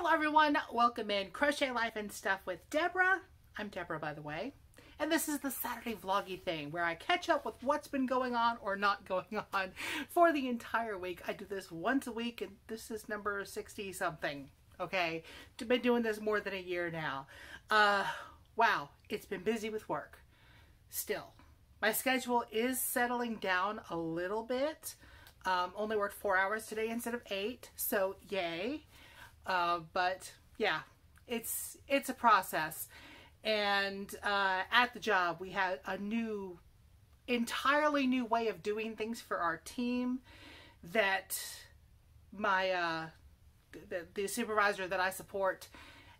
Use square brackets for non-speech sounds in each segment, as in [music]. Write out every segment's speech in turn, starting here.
Hello everyone, welcome in Crochet Life and Stuff with Debra. I'm Debra by the way. And this is the Saturday vloggy thing where I catch up with what's been going on or not [laughs] going on for the entire week. I do this once a week and this is number 60 something. Okay, been doing this more than a year now. Uh, wow, it's been busy with work. Still, my schedule is settling down a little bit. Um, only worked four hours today instead of eight, so yay. Uh, but yeah, it's it's a process. And uh, at the job, we had a new, entirely new way of doing things for our team that my uh, the, the supervisor that I support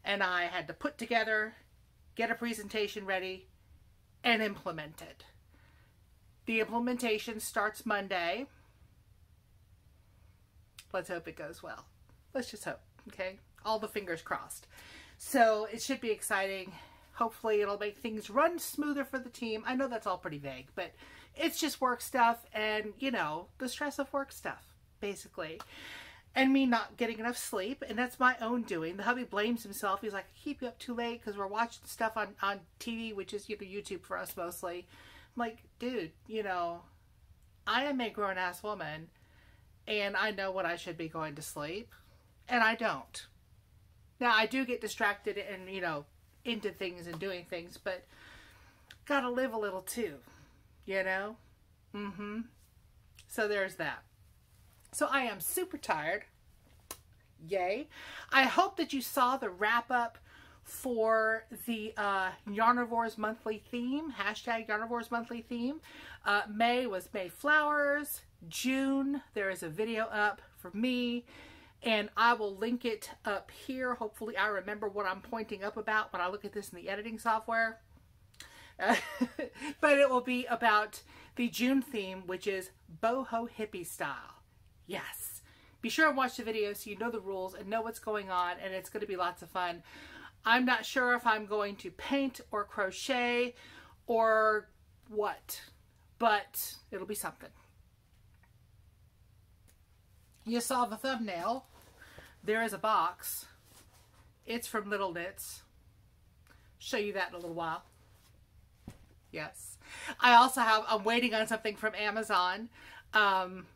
and I had to put together, get a presentation ready, and implement it. The implementation starts Monday. Let's hope it goes well. Let's just hope okay? All the fingers crossed. So it should be exciting. Hopefully it'll make things run smoother for the team. I know that's all pretty vague, but it's just work stuff and, you know, the stress of work stuff, basically. And me not getting enough sleep, and that's my own doing. The hubby blames himself. He's like, I keep you up too late because we're watching stuff on, on TV, which is YouTube for us mostly. I'm like, dude, you know, I am a grown-ass woman, and I know when I should be going to sleep and I don't. Now I do get distracted and you know into things and doing things, but gotta live a little too, you know. Mm-hmm. So there's that. So I am super tired. Yay! I hope that you saw the wrap up for the uh, Yarnivores monthly theme, hashtag Yarnivores monthly theme. Uh, May was May flowers. June, there is a video up for me and I will link it up here. Hopefully I remember what I'm pointing up about when I look at this in the editing software. [laughs] But it will be about the June theme, which is boho hippie style. Yes. Be sure and watch the video so you know the rules and know what's going on, and it's going to be lots of fun. I'm not sure if I'm going to paint or crochet or what, but it'll be something. You saw the thumbnail. There is a box. It's from Little Knits. Show you that in a little while. Yes. I also have, I'm waiting on something from Amazon. Um,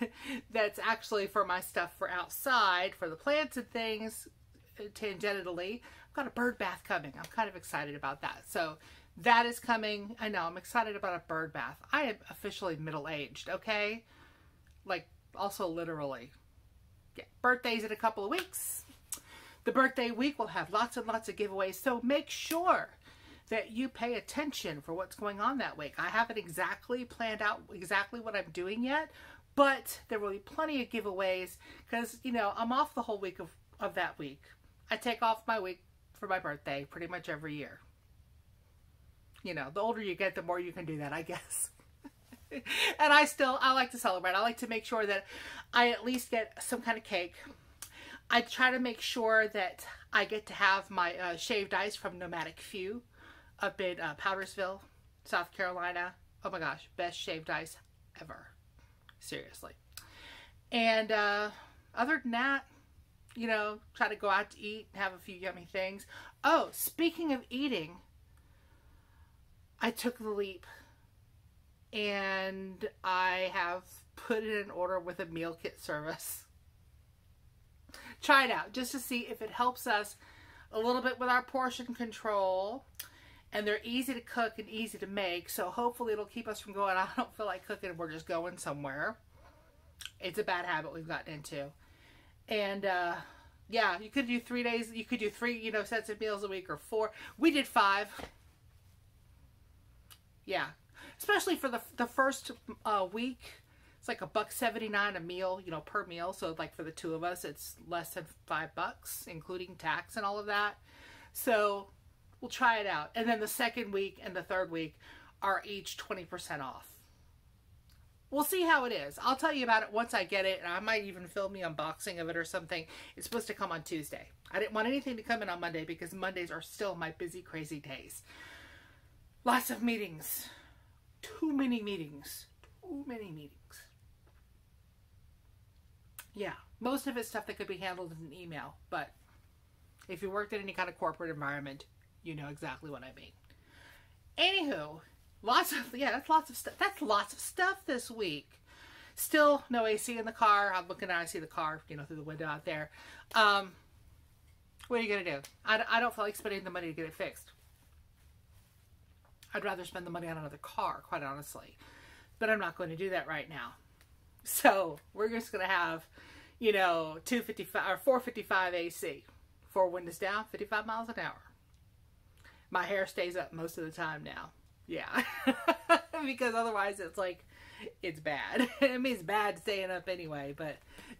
[laughs] that's actually for my stuff for outside, for the plants and things, uh, tangentially. I've got a bird bath coming. I'm kind of excited about that. So that is coming. I know, I'm excited about a bird bath. I am officially middle-aged, okay? Like also literally. Yeah, birthdays in a couple of weeks. The birthday week will have lots and lots of giveaways, so make sure that you pay attention for what's going on that week. I haven't exactly planned out exactly what I'm doing yet, but there will be plenty of giveaways because, you know, I'm off the whole week of, of that week. I take off my week for my birthday pretty much every year. You know, the older you get, the more you can do that, I guess. [laughs] and I still, I like to celebrate. I like to make sure that I at least get some kind of cake. I try to make sure that I get to have my uh, shaved ice from Nomadic Few up in uh, Powdersville, South Carolina. Oh my gosh, best shaved ice ever. Seriously. And uh, other than that, you know, try to go out to eat, have a few yummy things. Oh, speaking of eating, I took the leap and I have put in an order with a meal kit service. Try it out just to see if it helps us a little bit with our portion control. And they're easy to cook and easy to make, so hopefully it'll keep us from going, [laughs] I don't feel like cooking, we're just going somewhere. It's a bad habit we've gotten into. And, uh, yeah, you could do three days, you could do three, you know, sets of meals a week or four. We did five. Yeah, especially for the, the first uh, week. It's like a buck 79 a meal, you know, per meal. So like for the two of us, it's less than five bucks, including tax and all of that. So we'll try it out. And then the second week and the third week are each 20% off. We'll see how it is. I'll tell you about it once I get it, and I might even film the unboxing of it or something. It's supposed to come on Tuesday. I didn't want anything to come in on Monday because Mondays are still my busy, crazy days. Lots of meetings too many meetings. Too many meetings. Yeah, most of it's stuff that could be handled in an email, but If you worked in any kind of corporate environment, you know exactly what I mean. Anywho, lots of yeah, that's lots of stuff. That's lots of stuff this week. Still no AC in the car. I'm looking out. I see the car, you know, through the window out there. Um, what are you gonna do? I, I don't feel like spending the money to get it fixed. I'd rather spend the money on another car, quite honestly. But I'm not going to do that right now. So we're just gonna have, you know, 255 or 455 AC. Four windows down, 55 miles an hour. My hair stays up most of the time now. Yeah. [laughs] because otherwise it's like it's bad. [laughs] I mean, it's bad staying up anyway, but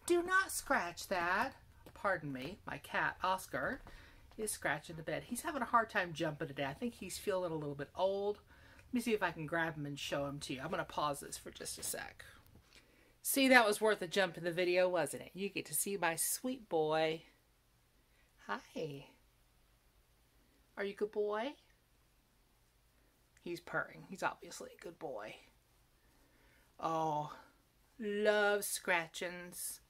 do not scratch that. Pardon me, my cat, Oscar, is scratching the bed. He's having a hard time jumping today. I think he's feeling a little bit old. Let me see if I can grab him and show him to you. I'm going to pause this for just a sec. See, that was worth a jump in the video, wasn't it? You get to see my sweet boy. Hi. Are you a good boy? He's purring. He's obviously a good boy. Oh, love scratchings.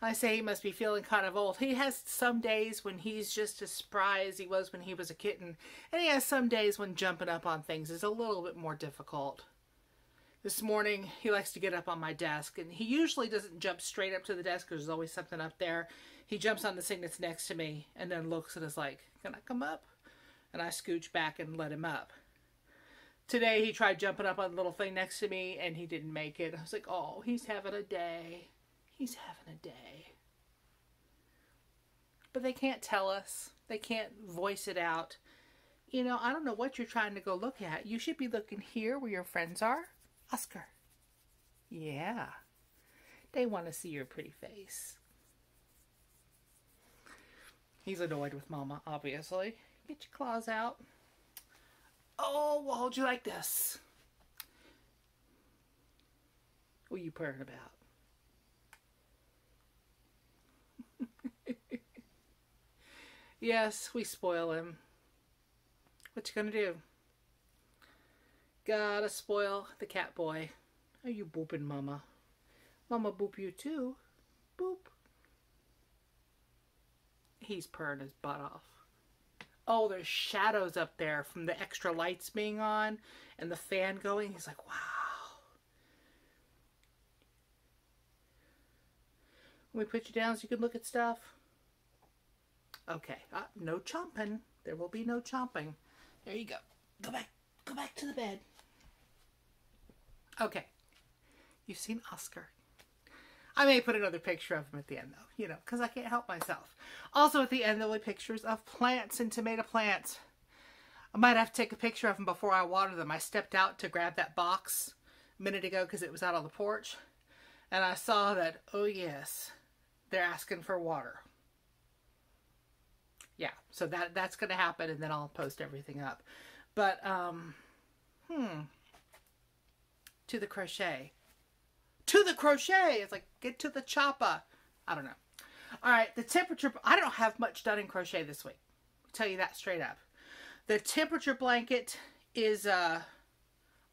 I say he must be feeling kind of old. He has some days when he's just as spry as he was when he was a kitten, and he has some days when jumping up on things is a little bit more difficult. This morning, he likes to get up on my desk, and he usually doesn't jump straight up to the desk because there's always something up there. He jumps on the thing that's next to me and then looks and is like, Can I come up? And I scooch back and let him up. Today he tried jumping up on the little thing next to me and he didn't make it. I was like, oh, he's having a day. He's having a day. But they can't tell us. They can't voice it out. You know, I don't know what you're trying to go look at. You should be looking here where your friends are. Oscar. Yeah. They want to see your pretty face. He's annoyed with Mama, obviously. Get your claws out. Oh, we'll hold you like this. What are you purring about? Yes, we spoil him. What you gonna do? Gotta spoil the cat boy. Are you booping, Mama? Mama boop you too. Boop. He's purring his butt off oh, there's shadows up there from the extra lights being on and the fan going. He's like, wow. we put you down so you can look at stuff? Okay, uh, no chomping. There will be no chomping. There you go. Go back. Go back to the bed. Okay. You've seen Oscar. I may put another picture of him at the end, though, you know, because I can't help myself. Also, at the end, there'll be pictures of plants and tomato plants. I might have to take a picture of them before I water them. I stepped out to grab that box a minute ago because it was out on the porch. And I saw that, oh yes, they're asking for water. Yeah, so that that's going to happen and then I'll post everything up. But, um, hmm, to the crochet to the crochet. It's like, get to the choppa. I don't know. All right, the temperature, I don't have much done in crochet this week. I'll tell you that straight up. The temperature blanket is uh,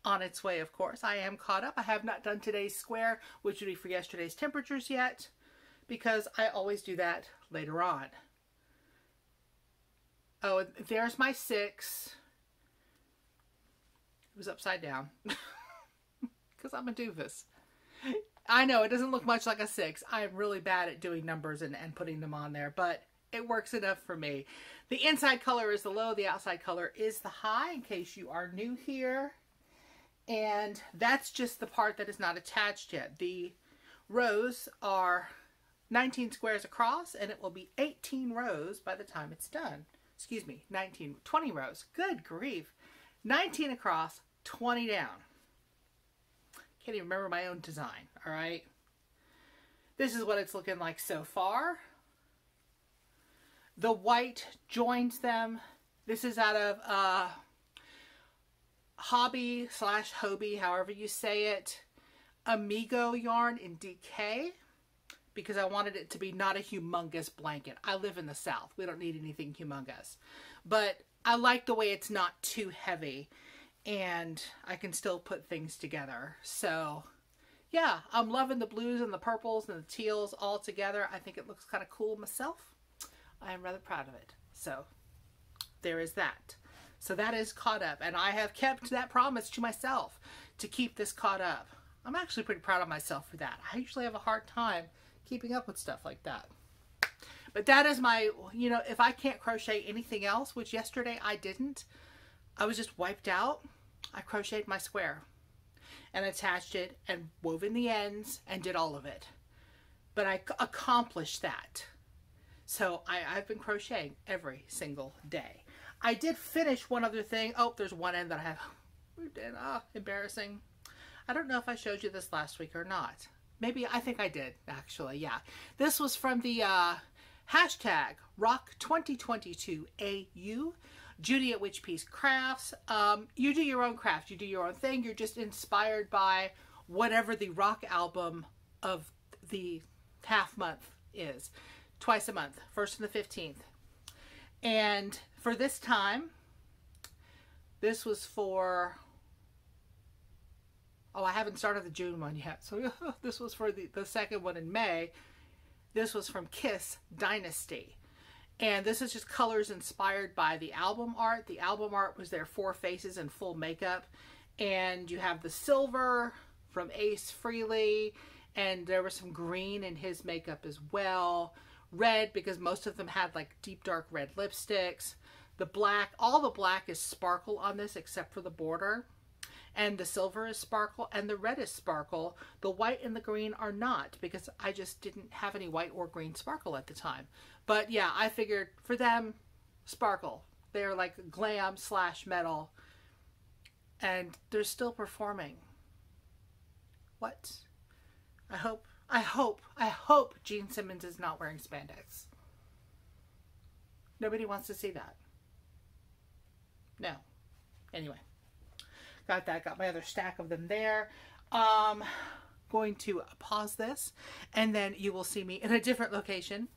on its way, of course. I am caught up. I have not done today's square, which would be for yesterday's temperatures yet, because I always do that later on. Oh, there's my six. It was upside down. [laughs] Because I'm a doofus. I know it doesn't look much like a six. I'm really bad at doing numbers and, and putting them on there, but it works enough for me. The inside color is the low, the outside color is the high, in case you are new here. And that's just the part that is not attached yet. The rows are 19 squares across, and it will be 18 rows by the time it's done. Excuse me, 19, 20 rows. Good grief. 19 across, 20 down. Can't even remember my own design, all right? This is what it's looking like so far. The white joins them. This is out of uh, Hobby slash Hobie, however you say it, Amigo yarn in DK because I wanted it to be not a humongous blanket. I live in the South. We don't need anything humongous. But I like the way it's not too heavy and I can still put things together. So yeah, I'm loving the blues and the purples and the teals all together. I think it looks kind of cool myself. I am rather proud of it. So there is that. So that is caught up. And I have kept that promise to myself to keep this caught up. I'm actually pretty proud of myself for that. I usually have a hard time keeping up with stuff like that. But that is my, you know, if I can't crochet anything else, which yesterday I didn't, I was just wiped out, I crocheted my square and attached it and wove in the ends and did all of it. But I accomplished that. So I, I've been crocheting every single day. I did finish one other thing. Oh, there's one end that I have. [sighs] Ah, embarrassing. I don't know if I showed you this last week or not. Maybe, I think I did, actually, yeah. This was from the uh, hashtag Rock2022AU. Judy at Witch Peace Crafts. Um, you do your own craft. You do your own thing. You're just inspired by whatever the rock album of the half month is. Twice a month, first and the 15th. And for this time, this was for, oh, I haven't started the June one yet. So [laughs] this was for the, the second one in May. This was from Kiss Dynasty. And this is just colors inspired by the album art. The album art was their four faces in full makeup. And you have the silver from Ace Frehley. And there was some green in his makeup as well. Red, because most of them had like deep dark red lipsticks. The black, all the black is sparkle on this except for the border and the silver is sparkle and the red is sparkle. The white and the green are not because I just didn't have any white or green sparkle at the time. But yeah, I figured for them, sparkle. They're like glam slash metal and they're still performing. What? I hope, I hope, I hope Gene Simmons is not wearing spandex. Nobody wants to see that. No. Anyway got that, got my other stack of them there. Um, going to pause this and then you will see me in a different location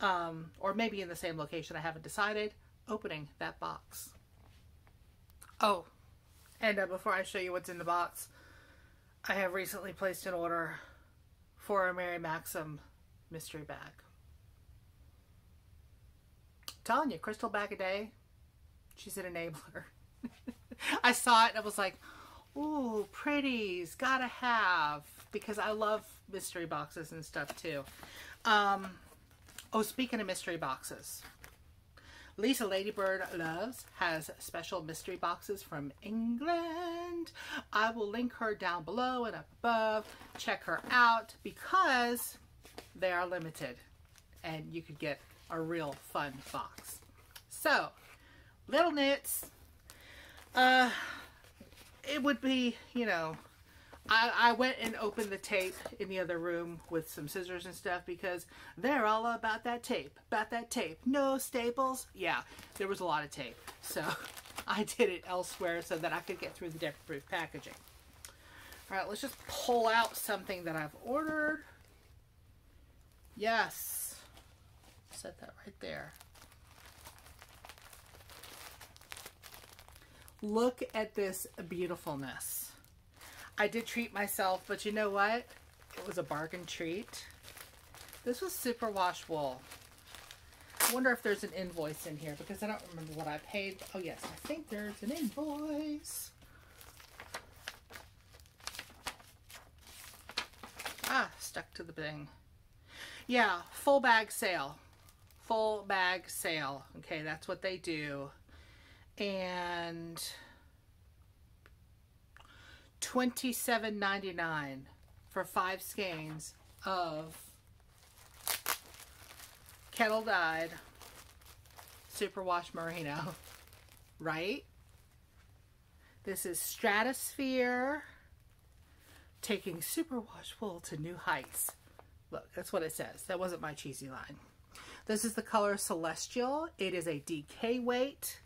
um, or maybe in the same location. I haven't decided. Opening that box. Oh, and uh, before I show you what's in the box, I have recently placed an order for a Mary Maxim mystery bag. Telling you, Crystal bag a day, she's an enabler. [laughs] I saw it and I was like, ooh, pretties, gotta have, because I love mystery boxes and stuff too. Um, oh, speaking of mystery boxes, Lisa Ladybird Loves has special mystery boxes from England. I will link her down below and up above. Check her out because they are limited and you could get a real fun box. So, little knits, uh, it would be, you know, I, I went and opened the tape in the other room with some scissors and stuff because they're all about that tape, about that tape. No staples. Yeah, there was a lot of tape. So [laughs] I did it elsewhere so that I could get through the decorative packaging. All right, let's just pull out something that I've ordered. Yes. Set that right there. Look at this beautifulness. I did treat myself, but you know what? It was a bargain treat. This was superwash wool. I wonder if there's an invoice in here because I don't remember what I paid. Oh yes, I think there's an invoice. Ah, stuck to the thing. Yeah, full bag sale. Full bag sale. Okay, that's what they do and $27.99 for five skeins of kettle dyed superwash merino [laughs] right? This is stratosphere taking superwash wool to new heights. Look that's what it says. That wasn't my cheesy line. This is the color celestial. It is a DK weight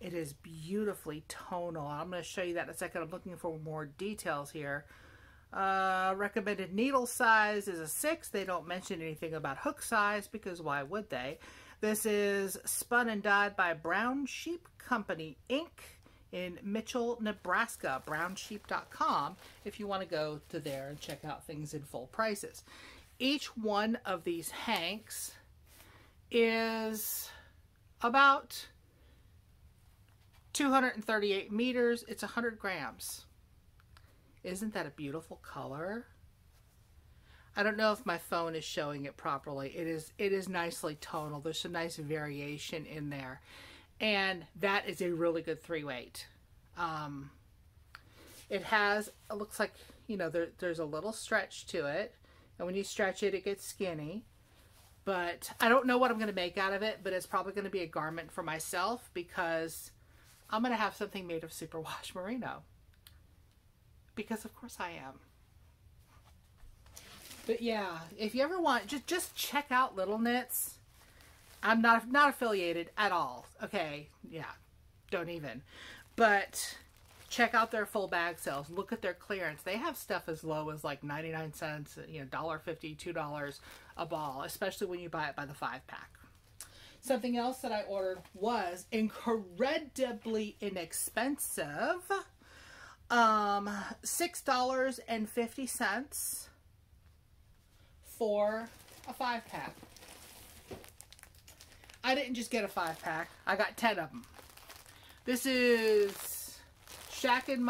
it is beautifully tonal. I'm going to show you that in a second. I'm looking for more details here. Uh, recommended needle size is a 6. They don't mention anything about hook size because why would they? This is spun and dyed by Brown Sheep Company Inc. in Mitchell, Nebraska, brownsheep.com if you want to go to there and check out things in full prices. Each one of these hanks is about 238 meters. It's 100 grams. Isn't that a beautiful color? I don't know if my phone is showing it properly. It is it is nicely tonal. There's some nice variation in there. And that is a really good three weight. Um, it has, it looks like, you know, there, there's a little stretch to it. And when you stretch it, it gets skinny. But I don't know what I'm going to make out of it, but it's probably going to be a garment for myself because I'm going to have something made of superwash merino. Because of course I am. But yeah, if you ever want, just just check out Little Knits. I'm not not affiliated at all. Okay, yeah, don't even. But check out their full bag sales. Look at their clearance. They have stuff as low as like 99 cents, you know, $1.50, $2 a ball, especially when you buy it by the five pack. Something else that I ordered was incredibly inexpensive. Um, $6.50 for a five pack. I didn't just get a five pack. I got 10 of them. This is Shack and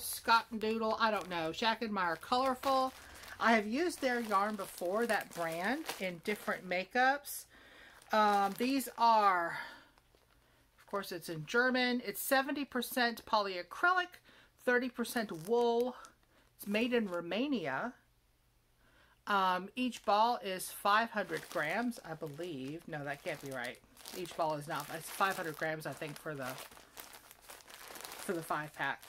Scott and Doodle, I don't know. Schachenmayr Colorful. I have used their yarn before, that brand, in different makeups. Um, these are, of course, it's in German. It's 70% polyacrylic, 30% wool. It's made in Romania. Um, each ball is 500 grams, I believe. No, that can't be right. Each ball is not. It's 500 grams, I think, for the for the five pack.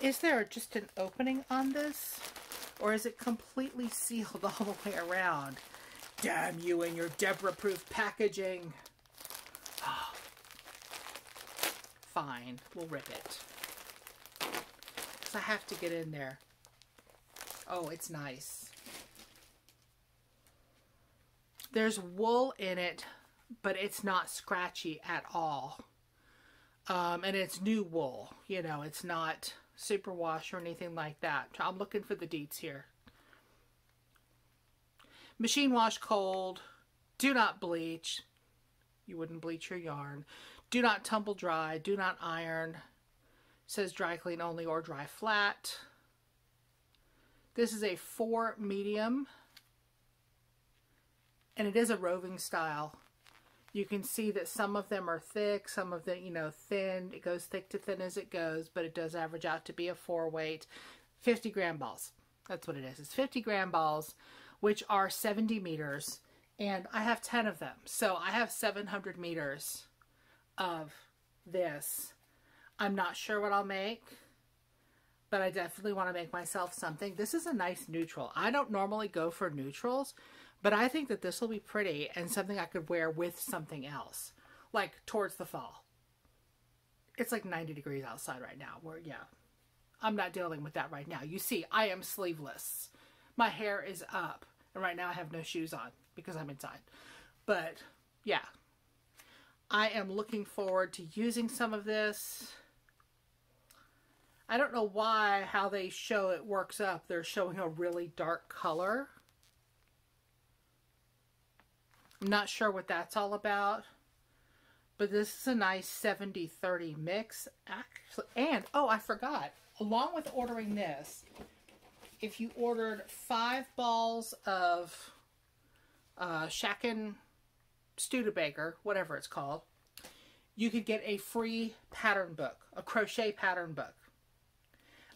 Is there just an opening on this? Or is it completely [laughs] sealed all the way around? Damn you and your Debra-proof packaging. Oh. Fine, we'll rip it. Because I have to get in there. Oh, it's nice. There's wool in it, but it's not scratchy at all. Um, and it's new wool. You know, it's not superwash or anything like that. I'm looking for the deets here. Machine wash cold. Do not bleach. You wouldn't bleach your yarn. Do not tumble dry. Do not iron. says dry clean only or dry flat. This is a four medium and it is a roving style. You can see that some of them are thick, some of them, you know, thin. It goes thick to thin as it goes, but it does average out to be a four weight. 50 gram balls. That's what it is. It's 50 gram balls, which are 70 meters, and I have 10 of them. So I have 700 meters of this. I'm not sure what I'll make, but I definitely want to make myself something. This is a nice neutral. I don't normally go for neutrals, but I think that this will be pretty and something I could wear with something else, like towards the fall. It's like 90 degrees outside right now. Where yeah, I'm not dealing with that right now. You see, I am sleeveless. My hair is up, and right now I have no shoes on because I'm inside. But yeah, I am looking forward to using some of this. I don't know why, how they show it works up. They're showing a really dark color. I'm not sure what that's all about. But this is a nice 70-30 mix. Actually, and, oh, I forgot. Along with ordering this, if you ordered five balls of uh, Shakin Studebaker, whatever it's called, you could get a free pattern book, a crochet pattern book.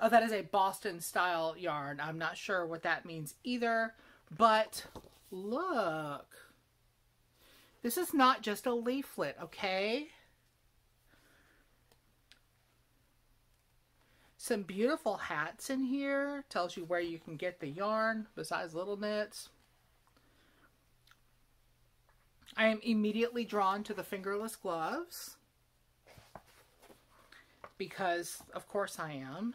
Oh, that is a Boston style yarn. I'm not sure what that means either, but look. This is not just a leaflet, okay? Some beautiful hats in here. Tells you where you can get the yarn besides Little Knits. I am immediately drawn to the fingerless gloves. Because, of course I am.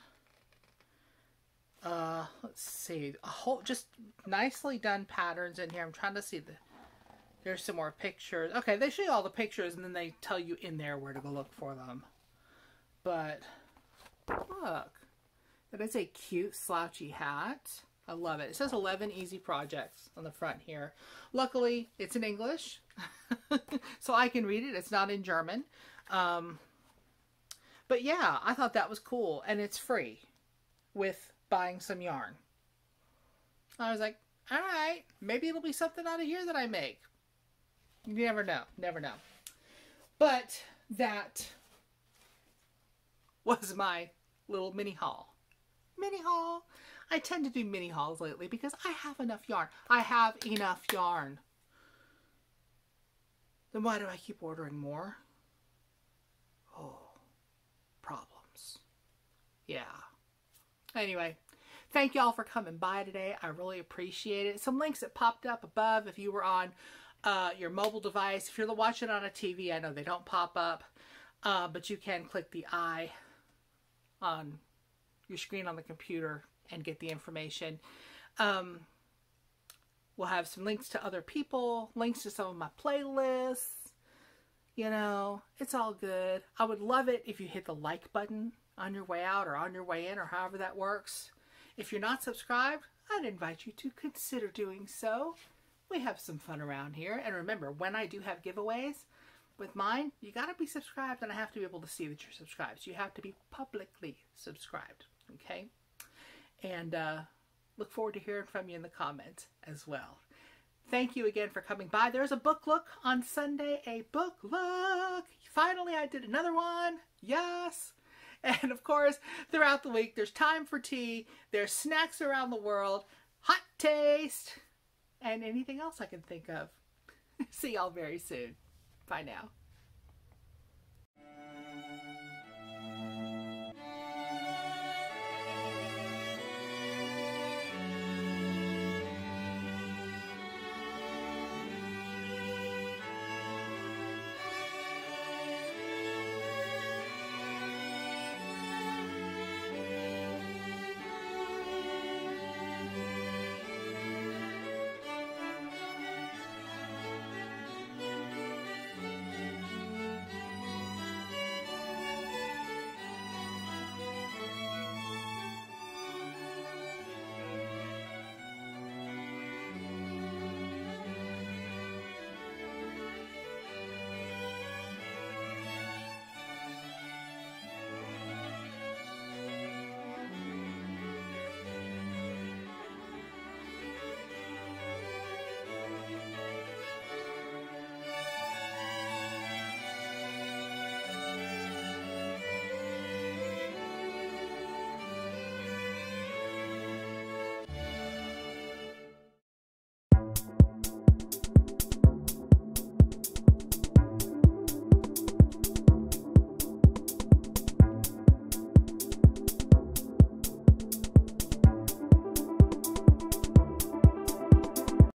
Uh, let's see. A whole, just nicely done patterns in here. I'm trying to see the there's some more pictures. Okay, they show you all the pictures and then they tell you in there where to go look for them. But look, that is a cute slouchy hat. I love it. It says 11 easy projects on the front here. Luckily, it's in English, [laughs] so I can read it. It's not in German. Um, but yeah, I thought that was cool, and it's free with buying some yarn. I was like, all right, maybe it'll be something out of here that I make. You never know. Never know. But that was my little mini haul. Mini haul. I tend to do mini hauls lately because I have enough yarn. I have enough yarn. Then why do I keep ordering more? Oh, problems. Yeah. Anyway, thank y'all for coming by today. I really appreciate it. Some links that popped up above if you were on uh, your mobile device. If you're watching on a TV, I know they don't pop up, uh, but you can click the eye on your screen on the computer and get the information. Um, we'll have some links to other people, links to some of my playlists. You know, it's all good. I would love it if you hit the like button on your way out or on your way in or however that works. If you're not subscribed, I'd invite you to consider doing so. We have some fun around here. And remember, when I do have giveaways with mine, you got to be subscribed and I have to be able to see that you're subscribed. So you have to be publicly subscribed. Okay? And uh, look forward to hearing from you in the comments as well. Thank you again for coming by. There's a book look on Sunday, a book look. Finally, I did another one. Yes. [laughs] And of course, throughout the week, there's time for tea, there's snacks around the world, hot taste, and anything else I can think of. [laughs] See y'all very soon. Bye now.